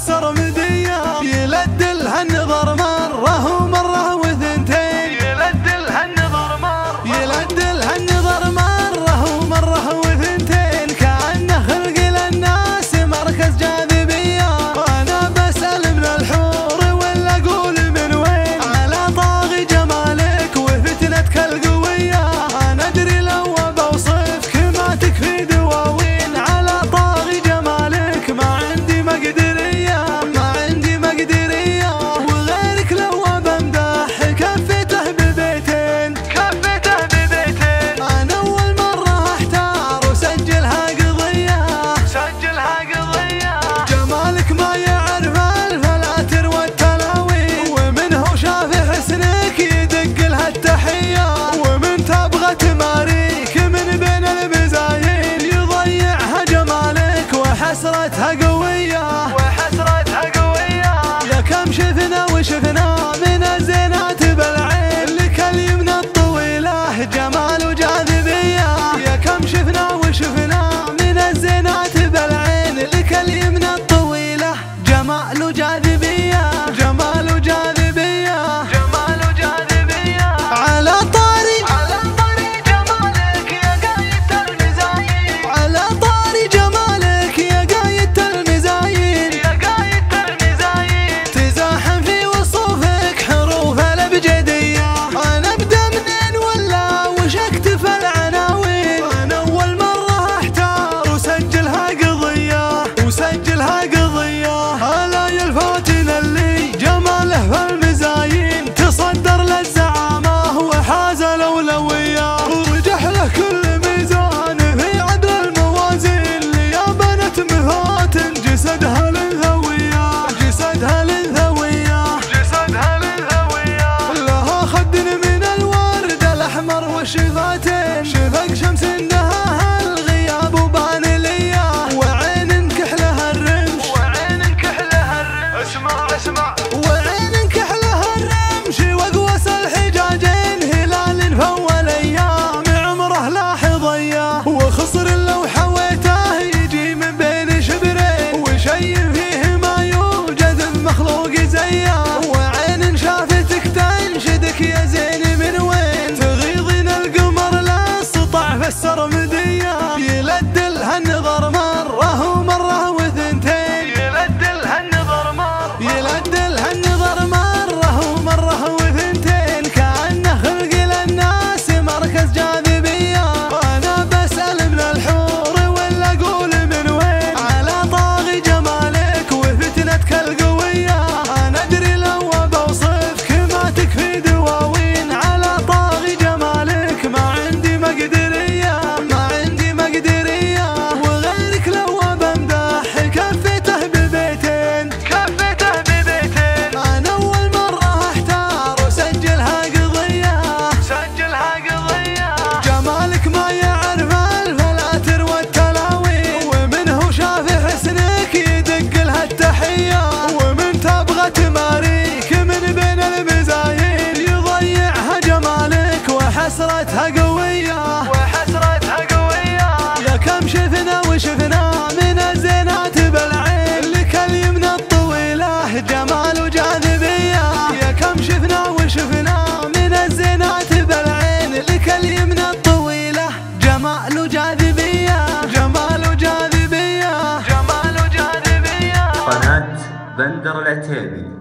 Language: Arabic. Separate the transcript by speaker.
Speaker 1: سطع في شفنا وشفنا سطع في
Speaker 2: بندر العتيبي.